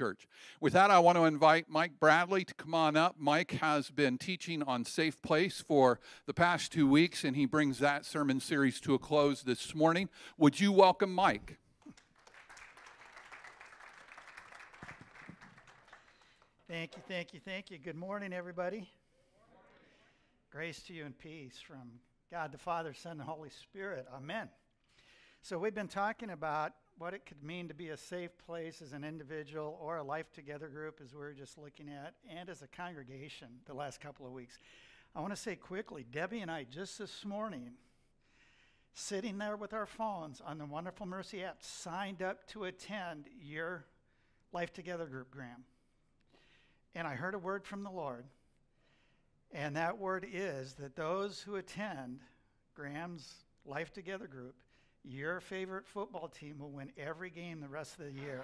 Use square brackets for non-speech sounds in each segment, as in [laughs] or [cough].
Church. With that, I want to invite Mike Bradley to come on up. Mike has been teaching on Safe Place for the past two weeks, and he brings that sermon series to a close this morning. Would you welcome Mike? Thank you, thank you, thank you. Good morning, everybody. Grace to you and peace from God the Father, Son, and Holy Spirit. Amen. So, we've been talking about what it could mean to be a safe place as an individual or a life together group, as we are just looking at, and as a congregation the last couple of weeks. I want to say quickly Debbie and I, just this morning, sitting there with our phones on the Wonderful Mercy app, signed up to attend your Life Together group, Graeme. And I heard a word from the Lord. And that word is that those who attend Graeme's Life Together group your favorite football team will win every game the rest of the year.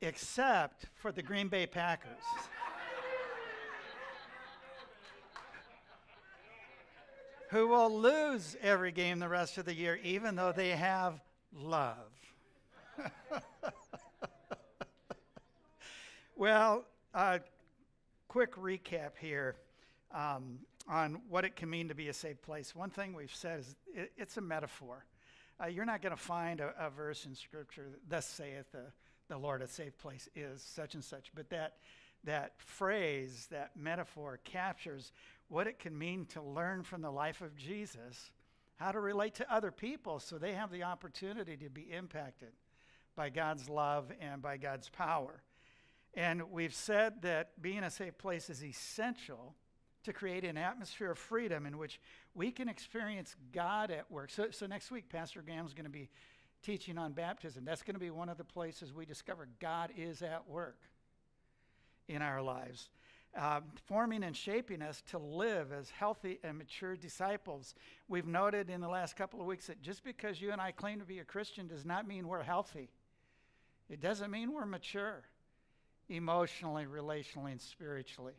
Except for the Green Bay Packers. who will lose every game the rest of the year, even though they have love. [laughs] well, uh, quick recap here. Um, on what it can mean to be a safe place. One thing we've said is it, it's a metaphor. Uh, you're not going to find a, a, verse in Scripture, that, thus saith the, the Lord, a safe place is such and such. But that, that phrase, that metaphor, captures what it can mean to learn from the life of Jesus how to relate to other people so they have the opportunity to be impacted by God's love and by God's power. And we've said that being a safe place is essential to create an atmosphere of freedom in which we can experience God at work. So, so next week, Pastor Graeme's going to be teaching on baptism. That's going to be one of the places we discover God is at work in our lives, um, forming and shaping us to live as healthy and mature disciples. We've noted in the last couple of weeks that just because you and I claim to be a Christian does not mean we're healthy. It doesn't mean we're mature emotionally, relationally, and spiritually.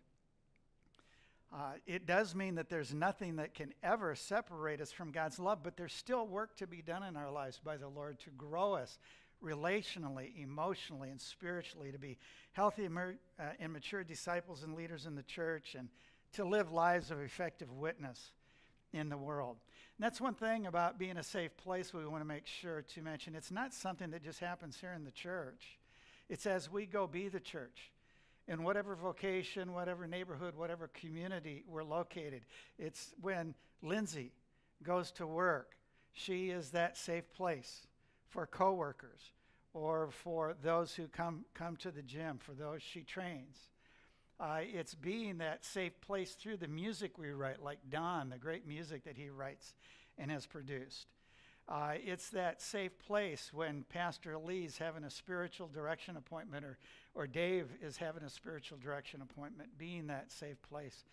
Uh, it does mean that there's nothing that can ever separate us from God's love, but there's still work to be done in our lives by the Lord to grow us relationally, emotionally, and spiritually, to be healthy and, uh, and mature disciples and leaders in the church, and to live lives of effective witness in the world. And that's one thing about being a safe place we want to make sure to mention. It's not something that just happens here in the church, it's as we go be the church in whatever vocation, whatever neighborhood, whatever community we're located. It's when Lindsay goes to work, she is that safe place for coworkers or for those who come, come to the gym, for those she trains. Uh, it's being that safe place through the music we write, like Don, the great music that he writes and has produced. Uh, it's that safe place when Pastor Lee's having a spiritual direction appointment or, or Dave is having a spiritual direction appointment, being that safe place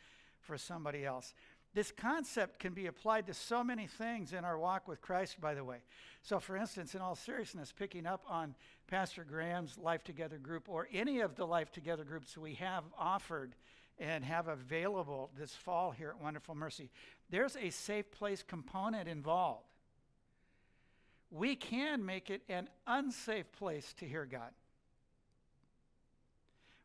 for somebody else. This concept can be applied to so many things in our walk with Christ, by the way. So, for instance, in all seriousness, picking up on Pastor Graeme's Life Together group or any of the Life Together groups we have offered and have available this fall here at Wonderful Mercy, there's a safe place component involved we can make it an unsafe place to hear God.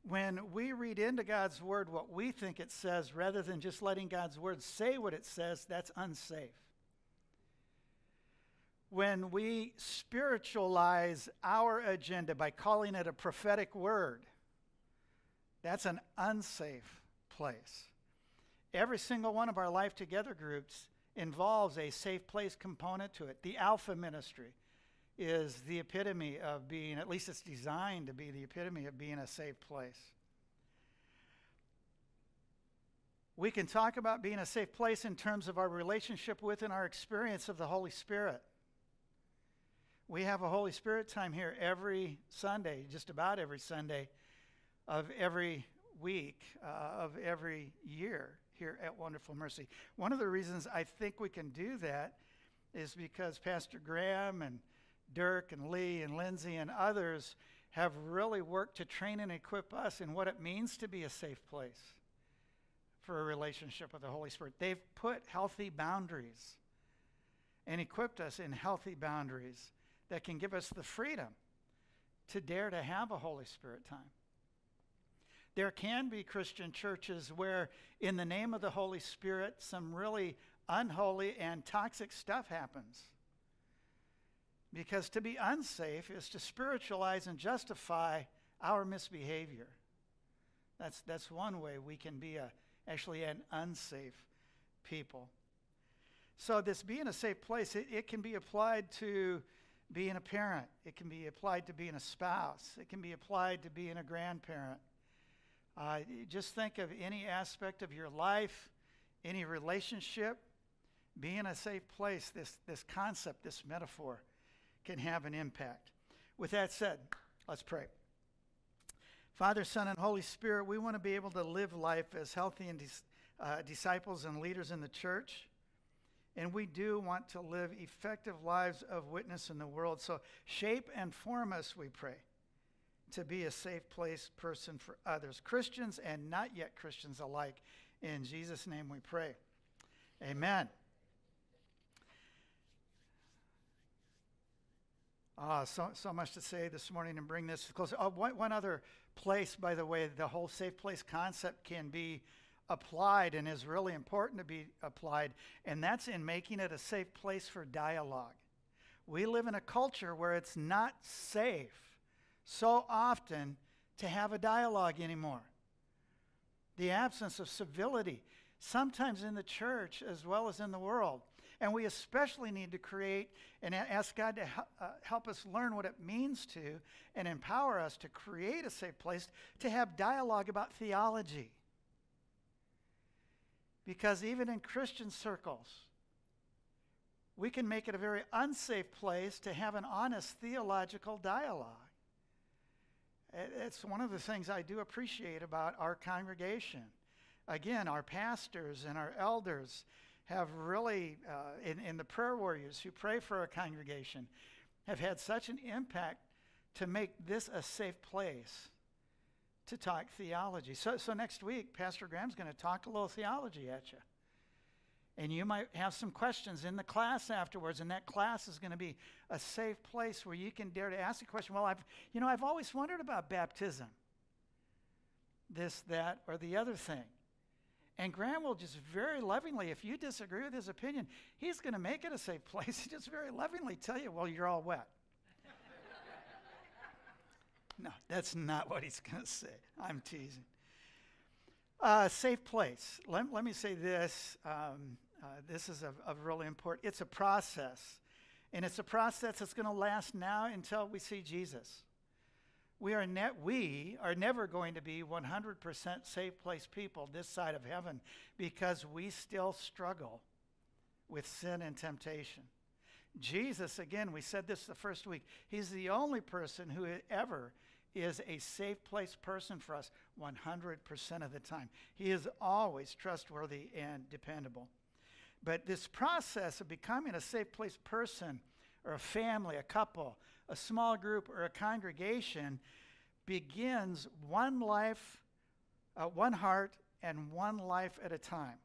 When we read into God's word what we think it says rather than just letting God's word say what it says, that's unsafe. When we spiritualize our agenda by calling it a prophetic word, that's an unsafe place. Every single one of our Life Together groups involves a safe place component to it. The Alpha ministry is the epitome of being, at least it's designed to be the epitome of being a safe place. We can talk about being a safe place in terms of our relationship with and our experience of the Holy Spirit. We have a Holy Spirit time here every Sunday, just about every Sunday of every week uh, of every year here at Wonderful Mercy. One of the reasons I think we can do that is because Pastor Graeme and Dirk and Lee and Lindsay and others have really worked to train and equip us in what it means to be a safe place for a relationship with the Holy Spirit. They've put healthy boundaries and equipped us in healthy boundaries that can give us the freedom to dare to have a Holy Spirit time. There can be Christian churches where, in the name of the Holy Spirit, some really unholy and toxic stuff happens. Because to be unsafe is to spiritualize and justify our misbehavior. That's, that's one way we can be a, actually an unsafe people. So, this being a safe place, it, it can be applied to being a parent, it can be applied to being a spouse, it can be applied to being a grandparent. Uh, just think of any aspect of your life, any relationship, being a safe place, this, this concept, this metaphor can have an impact. With that said, let's pray. Father, Son, and Holy Spirit, we want to be able to live life as healthy and uh, disciples and leaders in the church. And we do want to live effective lives of witness in the world. So shape and form us, we pray, to be a safe place person for others, Christians and not yet Christians alike. In Jesus' name we pray. Amen. Ah, so, so much to say this morning and bring this close. Oh, one, one other place, by the way, the whole safe place concept can be applied and is really important to be applied, and that's in making it a safe place for dialogue. We live in a culture where it's not safe so often to have a dialogue anymore. The absence of civility, sometimes in the church as well as in the world. And we especially need to create and ask God to uh, help us learn what it means to and empower us to create a safe place to have dialogue about theology. Because even in Christian circles, we can make it a very unsafe place to have an honest theological dialogue. It's one of the things I do appreciate about our congregation. Again, our pastors and our elders have really, uh, in, in the prayer warriors who pray for our congregation, have had such an impact to make this a safe place to talk theology. So, so next week, Pastor Graeme's going to talk a little theology at you. And you might have some questions in the class afterwards, and that class is going to be a safe place where you can dare to ask a question. Well, I've, you know, I've always wondered about baptism. This, that, or the other thing. And Graeme will just very lovingly, if you disagree with his opinion, he's going to make it a safe place. [laughs] Just very lovingly tell you, well, you're all wet. [laughs] no, that's not what he's going to say. I'm teasing. Uh, safe place. Let, let me say this. Um, uh, this is a, a really important. It's a process, and it's a process that's going to last now until we see Jesus we are, ne- we are never going to be 100% safe place people this side of heaven because we still struggle with sin and temptation. Jesus, again, we said this the first week, he's the only person who ever is a safe place person for us 100% of the time. He is always trustworthy and dependable. But this process of becoming a safe place person, or a family, a couple, a small group, or a congregation begins one life, uh, one heart, and one life at a time.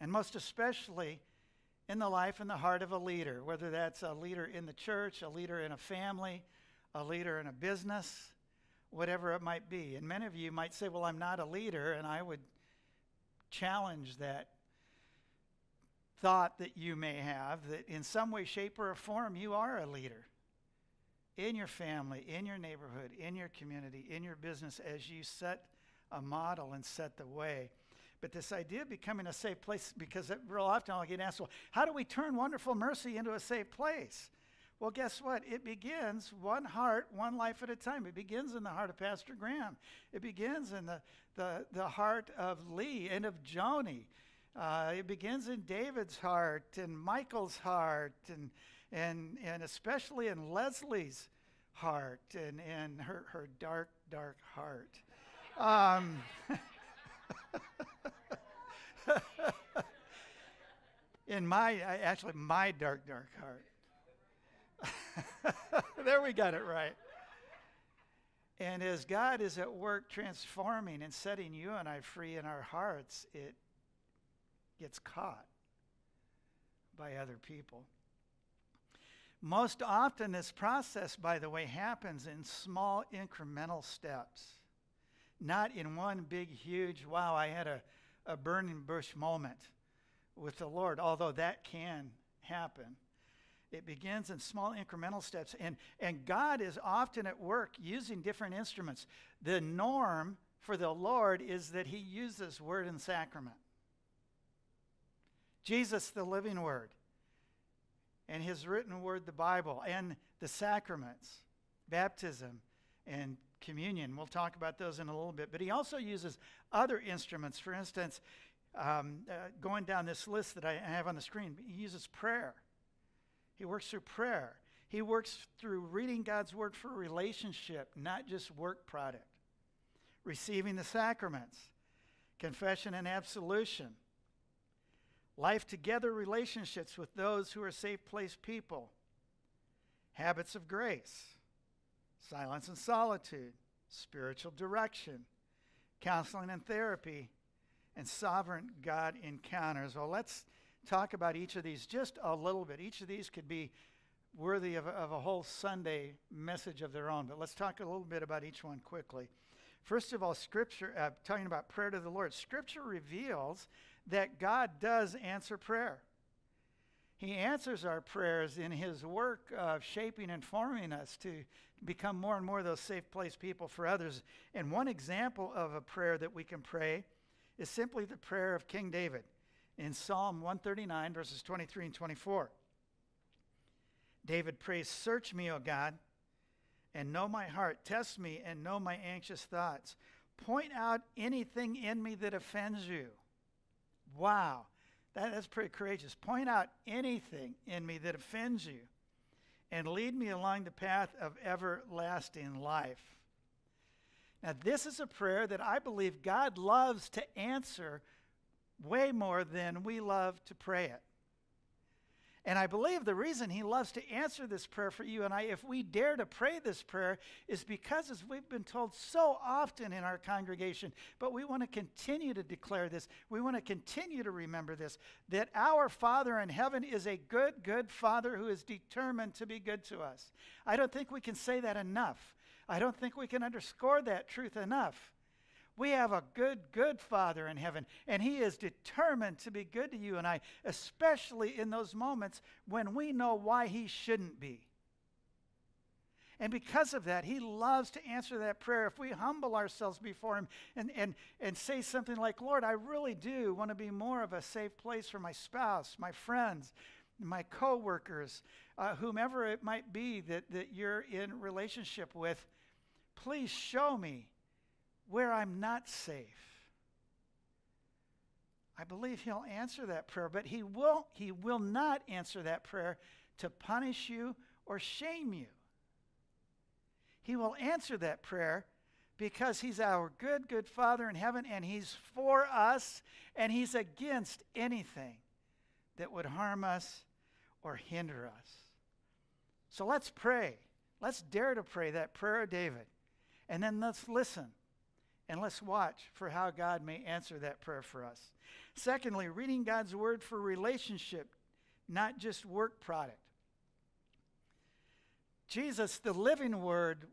And most especially in the life and the heart of a leader, whether that's a leader in the church, a leader in a family, a leader in a business, whatever it might be. And many of you might say, Well, I'm not a leader, and I would challenge that thought that you may have that in some way, shape, or form you are a leader in your family, in your neighborhood, in your community, in your business as you set a model and set the way. But this idea of becoming a safe place, because it, real often I'll get asked, well, how do we turn wonderful mercy into a safe place? Well, guess what? It begins one heart, one life at a time. It begins in the heart of Pastor Graeme. It begins in the, the, the heart of Lee and of Joni. Uh, it begins in David's heart and Michael's heart and, and, and especially in Leslie's heart and, and her, her dark, dark heart. Um, [laughs] in my, actually, my dark, dark heart. [laughs] there we got it right. And as God is at work transforming and setting you and I free in our hearts, it gets caught by other people. Most often, this process, by the way, happens in small incremental steps, not in one big, huge, wow, I had a, a burning bush moment with the Lord, although that can happen. It begins in small incremental steps, and, and God is often at work using different instruments. The norm for the Lord is that He uses word and sacrament. Jesus, the living word, and his written word, the Bible, and the sacraments, baptism and communion. We'll talk about those in a little bit. But he also uses other instruments. For instance, um, uh, going down this list that I have on the screen, he uses prayer. He works through prayer. He works through reading God's word for relationship, not just work product. Receiving the sacraments, confession and absolution, life together relationships with those who are safe place people, habits of grace, silence and solitude, spiritual direction, counseling and therapy, and sovereign God encounters. Well, let's talk about each of these just a little bit. Each of these could be worthy of, of a whole Sunday message of their own, but let's talk a little bit about each one quickly. First of all, Scripture, uh, talking about prayer to the Lord, Scripture reveals that God does answer prayer. He answers our prayers in His work of shaping and forming us to become more and more those safe place people for others. And one example of a prayer that we can pray is simply the prayer of King David in Psalm 139, verses 23 and 24. David prays, Search me, O God, and know my heart. Test me and know my anxious thoughts. Point out anything in me that offends you Wow, that, that's pretty courageous. Point out anything in me that offends you and lead me along the path of everlasting life. Now, this is a prayer that I believe God loves to answer way more than we love to pray it. And I believe the reason he loves to answer this prayer for you and I, if we dare to pray this prayer, is because, as we've been told so often in our congregation, but we want to continue to declare this, we want to continue to remember this, that our Father in heaven is a good, good Father who is determined to be good to us. I don't think we can say that enough. I don't think we can underscore that truth enough. We have a good, good Father in heaven, and He is determined to be good to you and I, especially in those moments when we know why He shouldn't be. And because of that, He loves to answer that prayer. If we humble ourselves before Him and, and, and say something like, Lord, I really do want to be more of a safe place for my spouse, my friends, my coworkers, uh, whomever it might be that, that you're in relationship with, please show me where I'm not safe. I believe he'll answer that prayer, but he will, he will not answer that prayer to punish you or shame you. He will answer that prayer because he's our good, good Father in heaven and he's for us and he's against anything that would harm us or hinder us. So let's pray. Let's dare to pray that prayer of David. And then let's listen and let's watch for how God may answer that prayer for us. Secondly, reading God's word for relationship, not just work product. Jesus, the living word,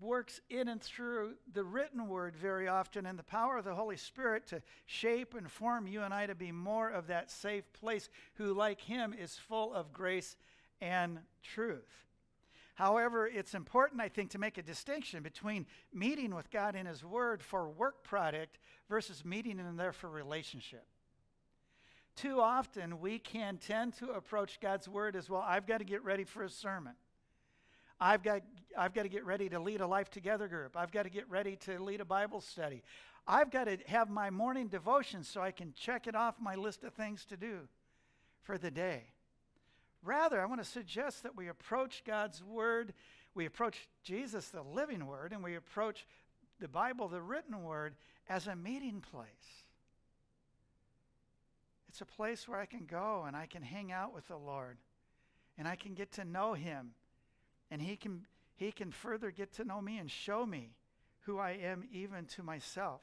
works in and through the written word very often, and the power of the Holy Spirit to shape and form you and I to be more of that safe place who, like Him, is full of grace and truth. However, it's important, I think, to make a distinction between meeting with God in His Word for work product versus meeting in there for relationship. Too often, we can tend to approach God's Word as well. I've got to get ready for a sermon. I've got, I've got to get ready to lead a life together group. I've got to get ready to lead a Bible study. I've got to have my morning devotion so I can check it off my list of things to do for the day. Rather, I want to suggest that we approach God's Word, we approach Jesus, the living Word, and we approach the Bible, the written Word, as a meeting place. It's a place where I can go and I can hang out with the Lord and I can get to know Him and He can, he can further get to know me and show me who I am even to myself.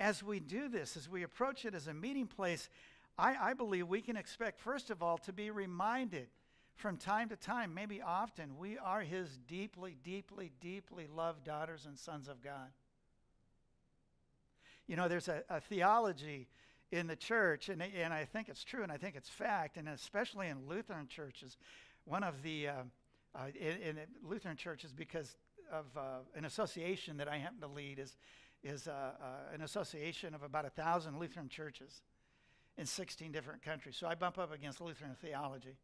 As we do this, as we approach it as a meeting place, I, I believe we can expect, first of all, to be reminded from time to time, maybe often, we are his deeply, deeply, deeply loved daughters and sons of God. You know, there's a, a theology in the church, and, and I think it's true and I think it's fact, and especially in Lutheran churches, one of the, uh, uh, in, in, Lutheran churches, because of uh, an association that I happen to lead, is, is uh, uh, an association of about a thousand Lutheran churches in 16 different countries. So I bump up against Lutheran theology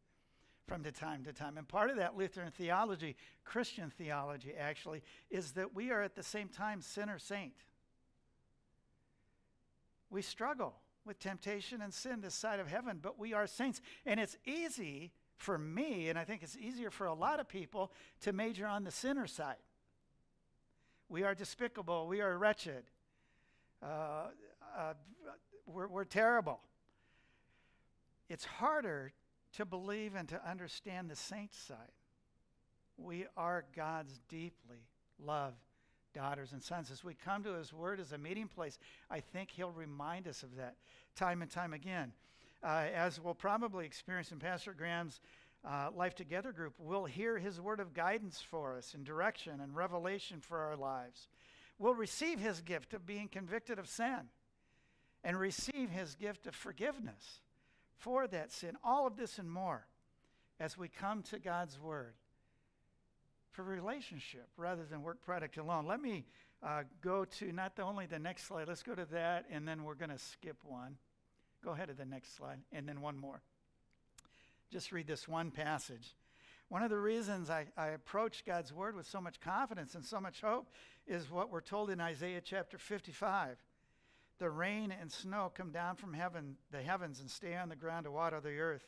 from the time to time. And part of that Lutheran theology, Christian theology actually, is that we are at the same time sinner saint. We struggle with temptation and sin this side of heaven, but we are saints. And it's easy for me, and I think it's easier for a lot of people, to major on the sinner side. We are despicable. We are wretched. Uh, uh, we're, we're terrible. It's harder to believe and to understand the saint side. We are God's deeply loved daughters and sons. As we come to His Word as a meeting place, I think He'll remind us of that time and time again. Uh, as we'll probably experience in Pastor Graeme's uh, Life Together group, we'll hear His word of guidance for us and direction and revelation for our lives. We'll receive His gift of being convicted of sin and receive His gift of forgiveness for that sin. All of this and more as we come to God's Word for relationship rather than work product alone. Let me uh, go to not the only the next slide, let's go to that, and then we're going to skip one. Go ahead to the next slide, and then one more. Just read this one passage. One of the reasons I, I approach God's Word with so much confidence and so much hope is what we're told in Isaiah chapter 55 the rain and snow come down from heaven, the heavens, and stay on the ground to water the earth.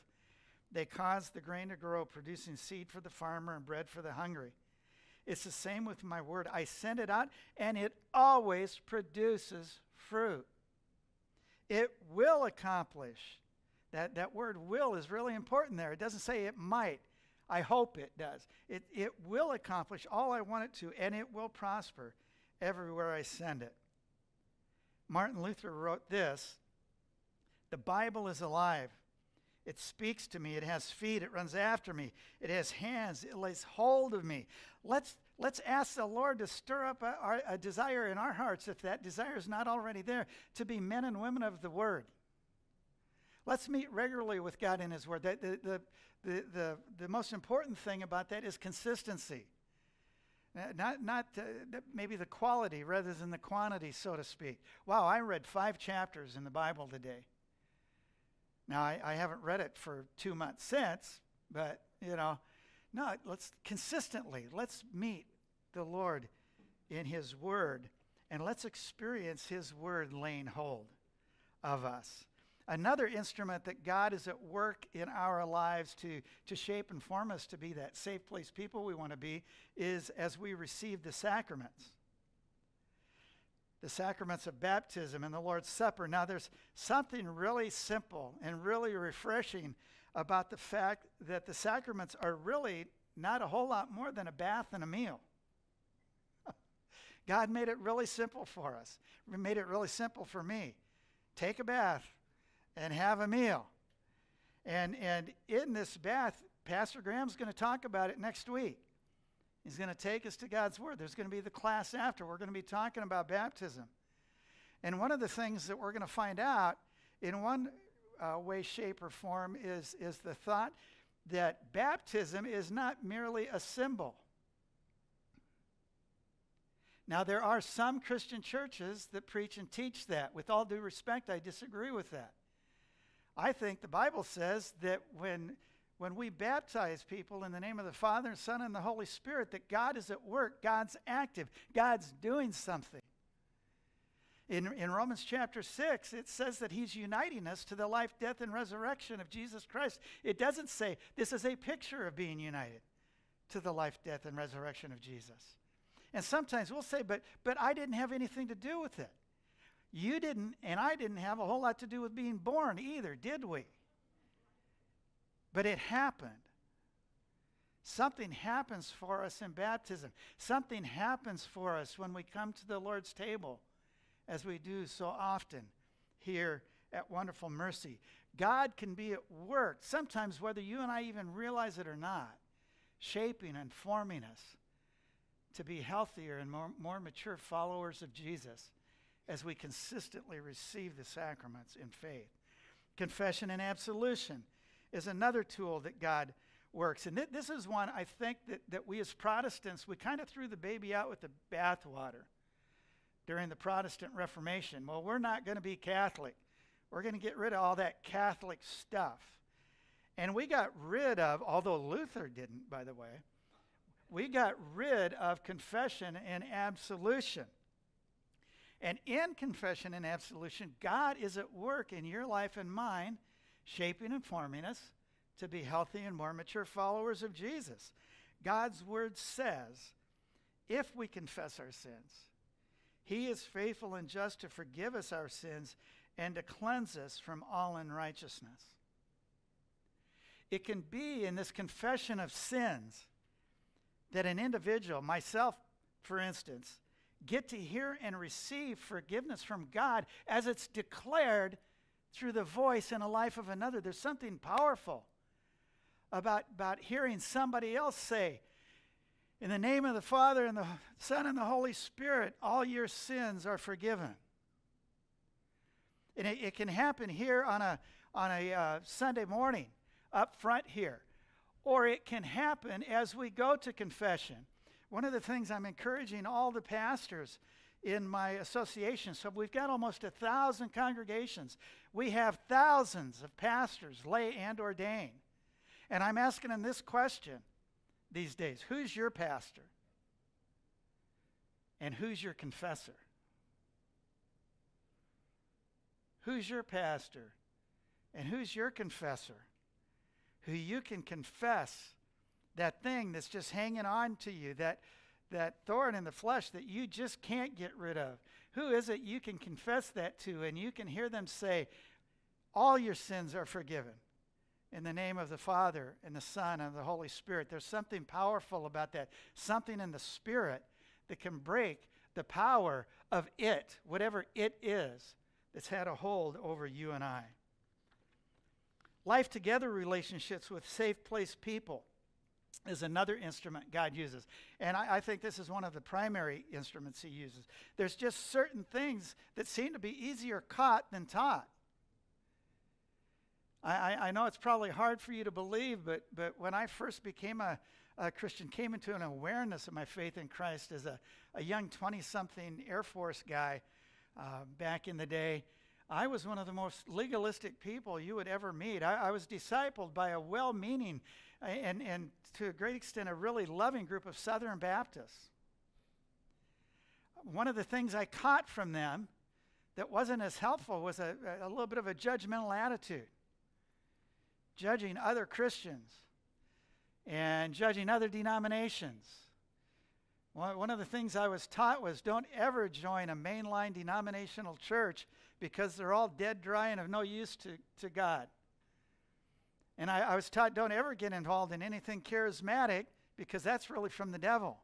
They cause the grain to grow, producing seed for the farmer and bread for the hungry. It's the same with my word. I send it out, and it always produces fruit. It will accomplish. That, that word will is really important there. It doesn't say it might. I hope it does. It, it will accomplish all I want it to, and it will prosper everywhere I send it. Martin Luther wrote this The Bible is alive. It speaks to me. It has feet. It runs after me. It has hands. It lays hold of me. Let's, let's ask the Lord to stir up a, a, a desire in our hearts, if that desire is not already there, to be men and women of the Word. Let's meet regularly with God in His Word. The, the, the, the, the most important thing about that is consistency. Uh, not, not uh, maybe the quality rather than the quantity, so to speak. Wow, I read five chapters in the Bible today. Now, I, I haven't read it for two months since, but, you know, no, let's consistently, let's meet the Lord in His Word and let's experience His Word laying hold of us. Another instrument that God is at work in our lives to, to shape and form us to be that safe place people we want to be is as we receive the sacraments. The sacraments of baptism and the Lord's Supper. Now, there's something really simple and really refreshing about the fact that the sacraments are really not a whole lot more than a bath and a meal. [laughs] God made it really simple for us, made it really simple for me. Take a bath, and have a meal. And, and in this bath, Pastor Graeme's going to talk about it next week. He's going to take us to God's Word. There's going to be the class after. We're going to be talking about baptism. And one of the things that we're going to find out in one uh, way, shape, or form is, is the thought that baptism is not merely a symbol. Now, there are some Christian churches that preach and teach that. With all due respect, I disagree with that. I think the Bible says that when, when we baptize people in the name of the Father, and Son, and the Holy Spirit, that God is at work, God's active, God's doing something. In, in Romans chapter 6, it says that he's uniting us to the life, death, and resurrection of Jesus Christ. It doesn't say this is a picture of being united to the life, death, and resurrection of Jesus. And sometimes we'll say, but, but I didn't have anything to do with it. You didn't, and I didn't have a whole lot to do with being born either, did we? But it happened. Something happens for us in baptism. Something happens for us when we come to the Lord's table, as we do so often here at Wonderful Mercy. God can be at work, sometimes whether you and I even realize it or not, shaping and forming us to be healthier and more, more mature followers of Jesus as we consistently receive the sacraments in faith. Confession and absolution is another tool that God works. And th- this is one I think that, that we as Protestants, we kind of threw the baby out with the bathwater during the Protestant Reformation. Well, we're not going to be Catholic. We're going to get rid of all that Catholic stuff. And we got rid of, although Luther didn't, by the way, we got rid of confession and absolution. And in confession and absolution, God is at work in your life and mine, shaping and forming us to be healthy and more mature followers of Jesus. God's word says, if we confess our sins, he is faithful and just to forgive us our sins and to cleanse us from all unrighteousness. It can be in this confession of sins that an individual, myself for instance, get to hear and receive forgiveness from God as it's declared through the voice in a life of another. There's something powerful about, about hearing somebody else say, In the name of the Father and the Son and the Holy Spirit, all your sins are forgiven. And it, it can happen here on a, on a uh, Sunday morning up front here, or it can happen as we go to confession. One of the things I'm encouraging all the pastors in my association, so we've got almost a thousand congregations. We have thousands of pastors, lay and ordained. And I'm asking them this question these days Who's your pastor? And who's your confessor? Who's your pastor? And who's your confessor? Who you can confess that thing that's just hanging on to you, that, that thorn in the flesh that you just can't get rid of. Who is it you can confess that to and you can hear them say, All your sins are forgiven in the name of the Father and the Son and the Holy Spirit. There's something powerful about that, something in the Spirit that can break the power of it, whatever it is that's had a hold over you and I. Life together relationships with safe place people is another instrument God uses. And I, I, think this is one of the primary instruments He uses. There's just certain things that seem to be easier caught than taught. I, I, I know it's probably hard for you to believe, but, but when I first became a, a Christian, came into an awareness of my faith in Christ as a, a young 20 something Air Force guy uh, back in the day. I was one of the most legalistic people you would ever meet. I, I was discipled by a well meaning and, and to a great extent, a really loving group of Southern Baptists. One of the things I caught from them that wasn't as helpful was a, a little bit of a judgmental attitude, judging other Christians and judging other denominations. One of the things I was taught was don't ever join a mainline denominational church because they're all dead dry and of no use to, to God. And I, I was taught don't ever get involved in anything charismatic because that's really from the devil.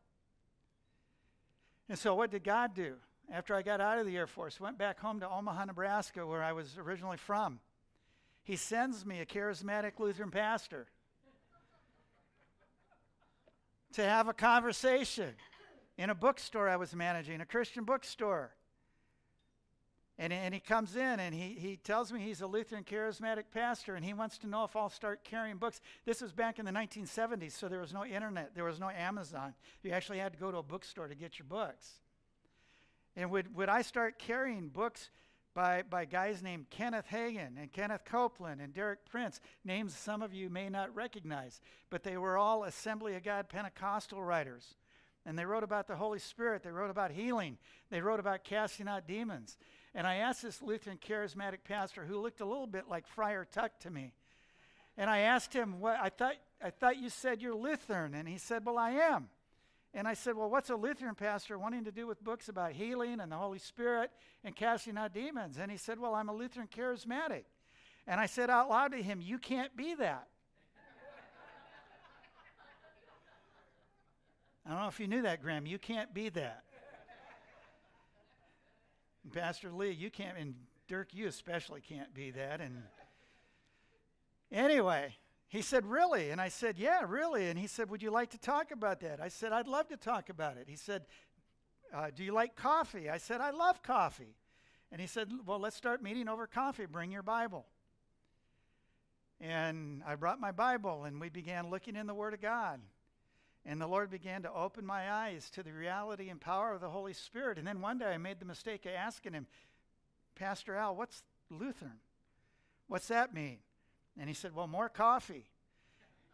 And so, what did God do? After I got out of the Air Force, went back home to Omaha, Nebraska, where I was originally from. He sends me a charismatic Lutheran pastor to have a conversation in a bookstore I was managing, a Christian bookstore. And, and he comes in and he, he tells me he's a Lutheran charismatic pastor and he wants to know if I'll start carrying books. This was back in the 1970s, so there was no internet, there was no Amazon. You actually had to go to a bookstore to get your books. And would, would I start carrying books by, by guys named Kenneth Hagin and Kenneth Copeland and Derek Prince, names some of you may not recognize, but they were all Assembly of God Pentecostal writers. And they wrote about the Holy Spirit, they wrote about healing, they wrote about casting out demons. And I asked this Lutheran charismatic pastor who looked a little bit like Friar Tuck to me. And I asked him, what, I, thought, I thought you said you're Lutheran. And he said, Well, I am. And I said, Well, what's a Lutheran pastor wanting to do with books about healing and the Holy Spirit and casting out demons? And he said, Well, I'm a Lutheran charismatic. And I said out loud to him, You can't be that. I don't know if you knew that, Graeme. You can't be that. Pastor Lee, you can't, and Dirk, you especially can't be that. And Anyway, he said, Really? And I said, Yeah, really. And he said, Would you like to talk about that? I said, I'd love to talk about it. He said, uh, Do you like coffee? I said, I love coffee. And he said, Well, let's start meeting over coffee. Bring your Bible. And I brought my Bible and we began looking in the Word of God. And the Lord began to open my eyes to the reality and power of the Holy Spirit. And then one day I made the mistake of asking him, Pastor Al, what's Lutheran? What's that mean? And he said, Well, more coffee.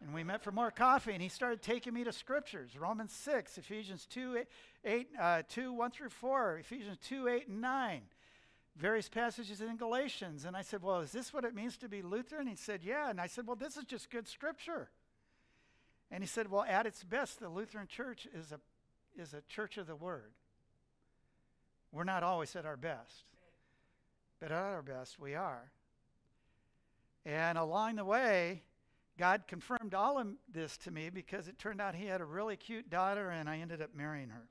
And we met for more coffee, and he started taking me to scriptures Romans 6, Ephesians 2, 8, 8 uh, 2 1 through 4, Ephesians 2, 8, and 9, various passages in Galatians. And I said, Well, is this what it means to be Lutheran? He said, Yeah. And I said, Well, this is just good scripture. And he said, Well, at its best, the Lutheran church is a, is a church of the word. We're not always at our best, but at our best, we are. And along the way, God confirmed all of this to me because it turned out he had a really cute daughter and I ended up marrying her.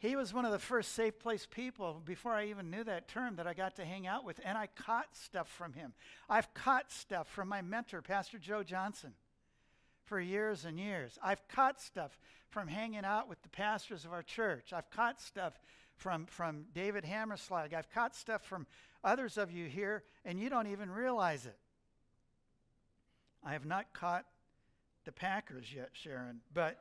He was one of the first safe place people before I even knew that term that I got to hang out with, and I caught stuff from him. I've caught stuff from my mentor, Pastor Joe Johnson, for years and years. I've caught stuff from hanging out with the pastors of our church. I've caught stuff from, from David Hammerslag. I've caught stuff from others of you here, and you don't even realize it. I have not caught the Packers yet, Sharon, but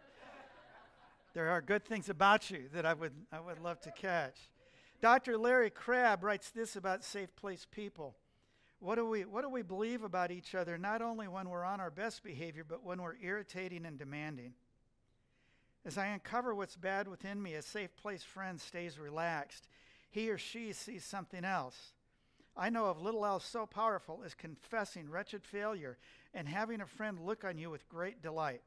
there are good things about you that I would, I would love to catch. Dr. Larry Crabb writes this about safe place people. What do, we, what do we believe about each other, not only when we're on our best behavior, but when we're irritating and demanding? As I uncover what's bad within me, a safe place friend stays relaxed. He or she sees something else. I know of little else so powerful as confessing wretched failure and having a friend look on you with great delight.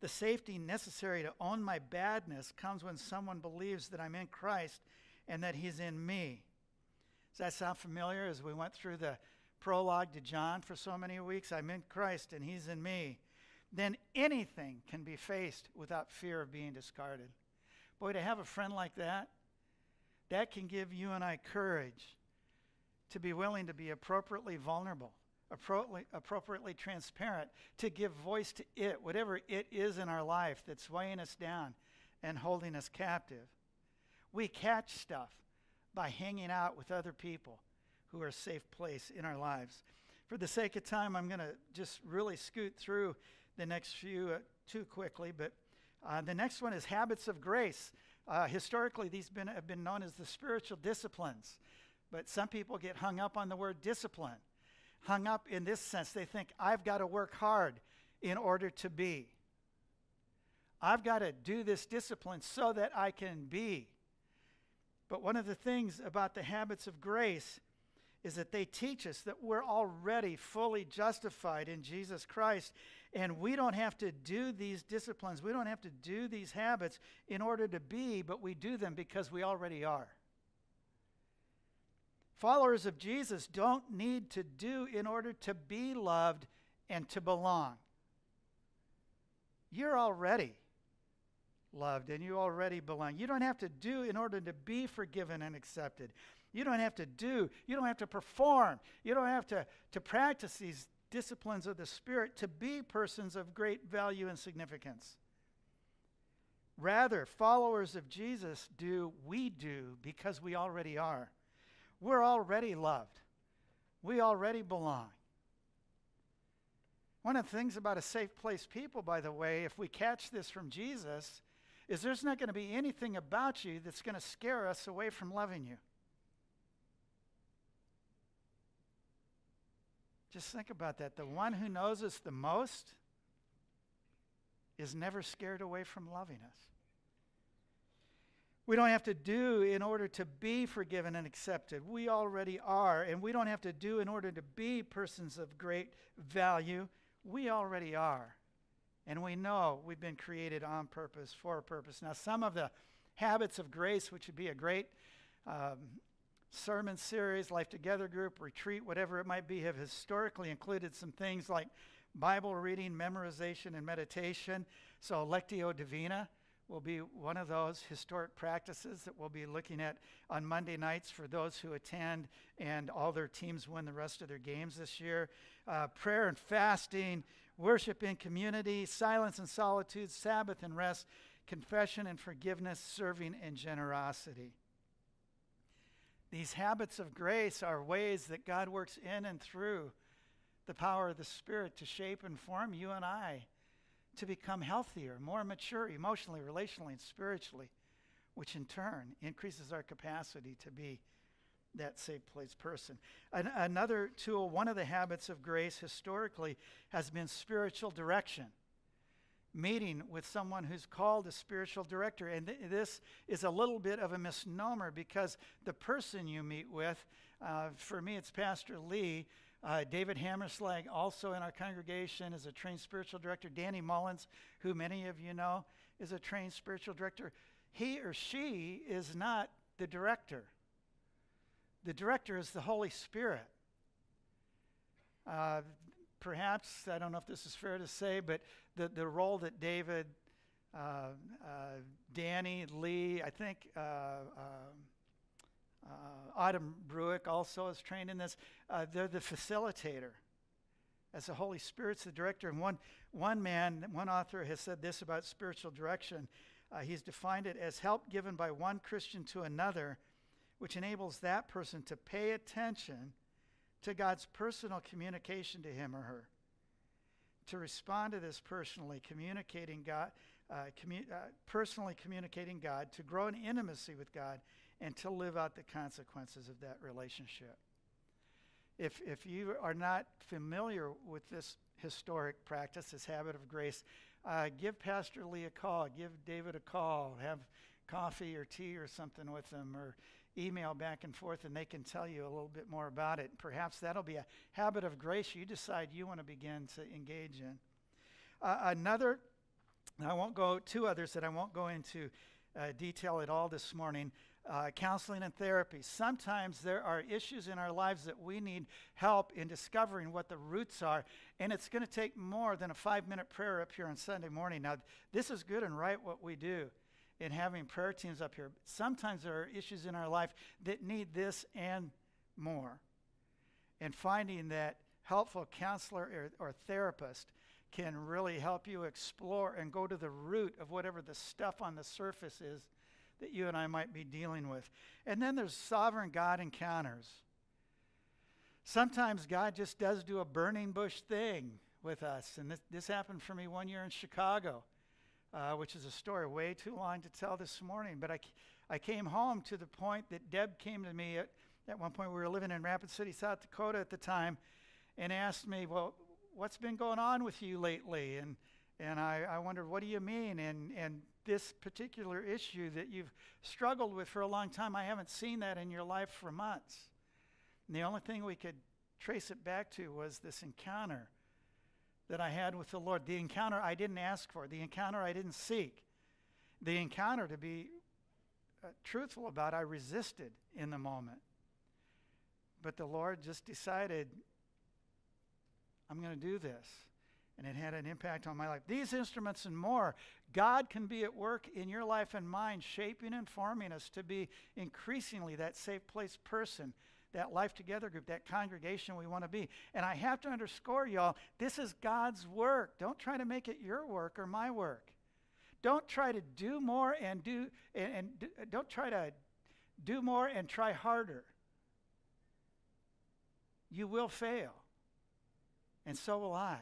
The safety necessary to own my badness comes when someone believes that I'm in Christ and that He's in me. Does that sound familiar as we went through the prologue to John for so many weeks? I'm in Christ and He's in me. Then anything can be faced without fear of being discarded. Boy, to have a friend like that, that can give you and I courage to be willing to be appropriately vulnerable, appropriately, appropriately transparent, to give voice to it, whatever it is in our life that's weighing us down and holding us captive. We catch stuff by hanging out with other people who are a safe place in our lives. For the sake of time, I'm going to just really scoot through the next few uh, too quickly, but uh, the next one is habits of grace. Uh, historically, these been, have been known as the spiritual disciplines. But some people get hung up on the word discipline. Hung up in this sense, they think, I've got to work hard in order to be. I've got to do this discipline so that I can be. But one of the things about the habits of grace is that they teach us that we're already fully justified in Jesus Christ, and we don't have to do these disciplines. We don't have to do these habits in order to be, but we do them because we already are. Followers of Jesus don't need to do in order to be loved and to belong. You're already loved and you already belong. You don't have to do in order to be forgiven and accepted. You don't have to do, you don't have to perform, you don't have to, to practice these disciplines of the Spirit to be persons of great value and significance. Rather, followers of Jesus do, we do, because we already are. We're already loved. We already belong. One of the things about a safe place people, by the way, if we catch this from Jesus, is there's not going to be anything about you that's going to scare us away from loving you. Just think about that. The one who knows us the most is never scared away from loving us. We don't have to do in order to be forgiven and accepted. We already are. And we don't have to do in order to be persons of great value. We already are. And we know we've been created on purpose, for a purpose. Now, some of the habits of grace, which would be a great um, sermon series, Life Together group, retreat, whatever it might be, have historically included some things like Bible reading, memorization, and meditation. So, Lectio Divina, will be one of those historic practices that we'll be looking at on Monday nights for those who attend and all their teams win the rest of their games this year. Uh, prayer and fasting, worship in community, silence and solitude, Sabbath and rest, confession and forgiveness, serving and generosity. These habits of grace are ways that God works in and through the power of the Spirit to shape and form you and I to become healthier, more mature emotionally, relationally, and spiritually, which in turn increases our capacity to be that safe place person. An- another tool, one of the habits of grace historically, has been spiritual direction. Meeting with someone who's called a spiritual director. And th- this is a little bit of a misnomer because the person you meet with, uh, for me, it's Pastor Lee, uh, David Hammerslag, also in our congregation, is a trained spiritual director. Danny Mullins, who many of you know, is a trained spiritual director. He or she is not the director, the director is the Holy Spirit. Uh, perhaps, I don't know if this is fair to say, but the, the role that David, uh, uh Danny, Lee, I think uh, um, uh, Autumn Bruick also is trained in this. Uh, they're the facilitator. As the Holy Spirit's the director. And one, one man, one author has said this about spiritual direction. Uh, he's defined it as help given by one Christian to another, which enables that person to pay attention to God's personal communication to him or her. To respond to this personally, communicating God, uh, commu- uh, personally communicating God, to grow in intimacy with God, and to live out the consequences of that relationship. If, if you are not familiar with this historic practice, this habit of grace, uh, give Pastor Lee a call, give David a call, have coffee or tea or something with them, or email back and forth, and they can tell you a little bit more about it. Perhaps that'll be a habit of grace you decide you want to begin to engage in. Uh, another, I won't go, two others that I won't go into uh, detail at all this morning uh, counseling and therapy. Sometimes there are issues in our lives that we need help in discovering what the roots are, and it's going to take more than a five minute prayer up here on Sunday morning. Now, this is good and right what we do in having prayer teams up here. Sometimes there are issues in our life that need this and more. And finding that helpful counselor or, or therapist can really help you explore and go to the root of whatever the stuff on the surface is that you and I might be dealing with. And then there's sovereign God encounters. Sometimes God just does do a burning bush thing with us. And this, this happened for me one year in Chicago, uh, which is a story way too long to tell this morning. But I, I came home to the point that Deb came to me at, at one point. We were living in Rapid City, South Dakota at the time, and asked me, Well, what's been going on with you lately? And, and I, I wondered, What do you mean? And, and this particular issue that you've struggled with for a long time. I haven't seen that in your life for months. And the only thing we could trace it back to was this encounter that I had with the Lord. The encounter I didn't ask for, the encounter I didn't seek, the encounter, to be uh, truthful about, I resisted in the moment. But the Lord just decided, I'm going to do this and it had an impact on my life. These instruments and more, God can be at work in your life and mine, shaping and forming us to be increasingly that safe place person, that life together group, that congregation we want to be. And I have to underscore, y'all, this is God's work. Don't try to make it your work or my work. Don't try to do more and do, and, and do, don't try to do more and try harder. You will fail, and so will I.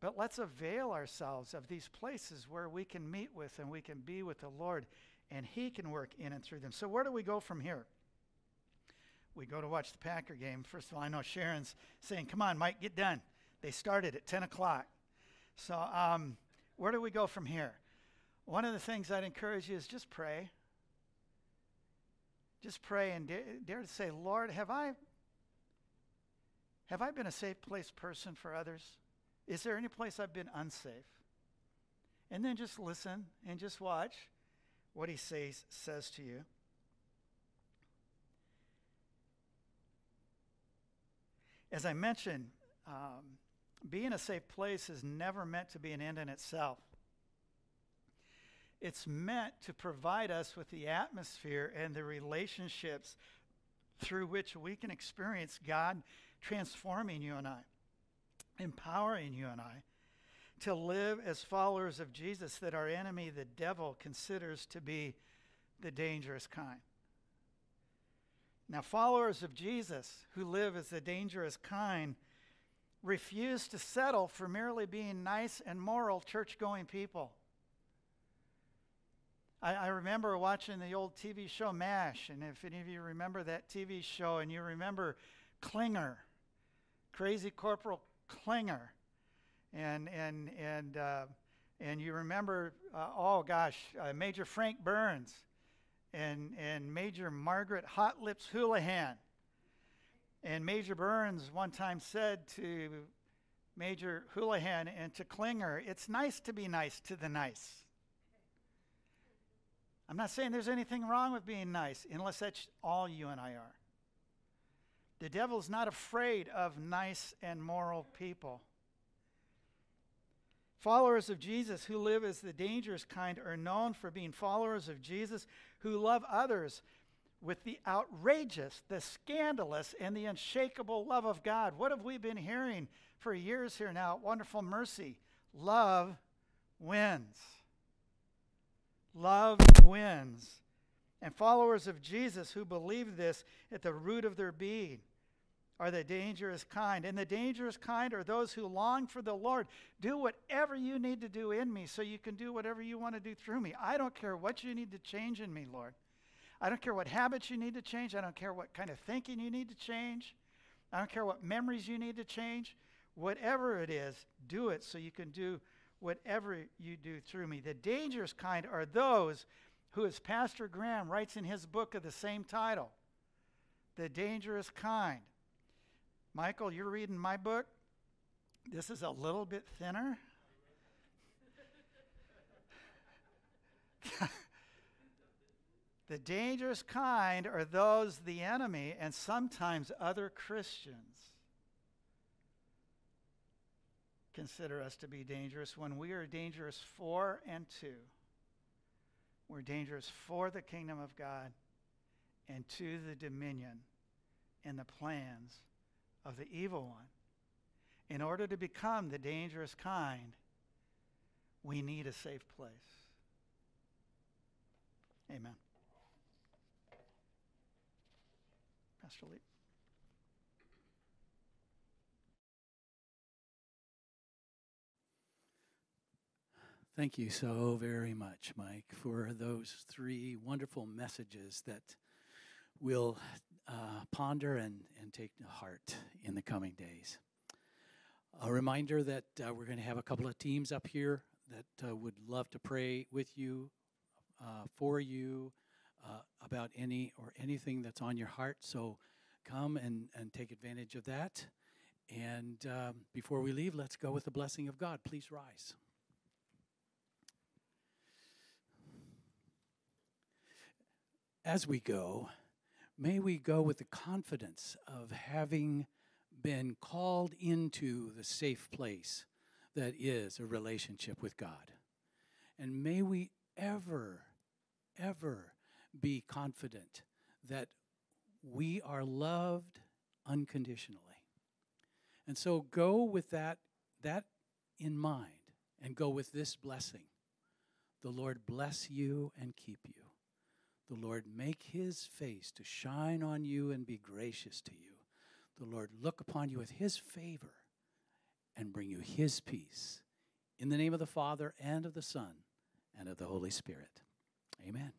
But let's avail ourselves of these places where we can meet with and we can be with the Lord and He can work in and through them. So, where do we go from here? We go to watch the Packer game. First of all, I know Sharon's saying, Come on, Mike, get done. They started at 10 o'clock. So, um, where do we go from here? One of the things I'd encourage you is just pray. Just pray and dare, dare to say, Lord, have I have I been a safe place person for others? Is there any place I've been unsafe? And then just listen and just watch what he says, says to you. As I mentioned, um, being a safe place is never meant to be an end in itself. It's meant to provide us with the atmosphere and the relationships through which we can experience God transforming you and I, empowering you and I to live as followers of Jesus that our enemy, the devil, considers to be the dangerous kind. Now, followers of Jesus who live as the dangerous kind refuse to settle for merely being nice and moral church going people. I, I, remember watching the old TV show MASH, and if any of you remember that TV show and you remember Klinger, Crazy Corporal Klinger, and and and uh, and you remember, uh, oh gosh, uh, Major Frank Burns, and and Major Margaret Hot Lips Houlihan. And Major Burns one time said to Major Houlihan and to Klinger, "It's nice to be nice to the nice." I'm not saying there's anything wrong with being nice, unless that's all you and I are. The devil's not afraid of nice and moral people. Followers of Jesus who live as the dangerous kind are known for being followers of Jesus who love others with the outrageous, the scandalous, and the unshakable love of God. What have we been hearing for years here now? Wonderful mercy. Love wins. Love wins. And followers of Jesus who believe this at the root of their being are the dangerous kind. And the dangerous kind are those who long for the Lord. Do whatever you need to do in me so you can do whatever you want to do through me. I don't care what you need to change in me, Lord. I don't care what habits you need to change. I don't care what kind of thinking you need to change. I don't care what memories you need to change. Whatever it is, do it so you can do whatever you do through me. The dangerous kind are those who, as Pastor Graeme writes in his book of the same title, the dangerous kind Michael, you're reading my book. This is a little bit thinner. the dangerous kind are those the enemy and sometimes other Christians consider us to be dangerous when we are dangerous for and to. We're dangerous for the kingdom of God and to the dominion and the plans of the evil one. In order to become the dangerous kind, we need a safe place. Amen. Pastor Lee. Thank you so very much, Mike, for those three wonderful messages that will uh, ponder and, and take to heart in the coming days. A reminder that uh, we're going to have a couple of teams up here that uh, would love to pray with you, uh, for you, uh, about any or anything that's on your heart. So come and, and take advantage of that. And um, before we leave, let's go with the blessing of God. Please rise. As we go, May we go with the confidence of having been called into the safe place that is a relationship with God. And may we ever, ever be confident that we are loved unconditionally. And so go with that, that in mind and go with this blessing. The Lord bless you and keep you the Lord make his face to shine on you and be gracious to you. The Lord look upon you with his favor and bring you his peace. In the name of the Father and of the Son and of the Holy Spirit. Amen.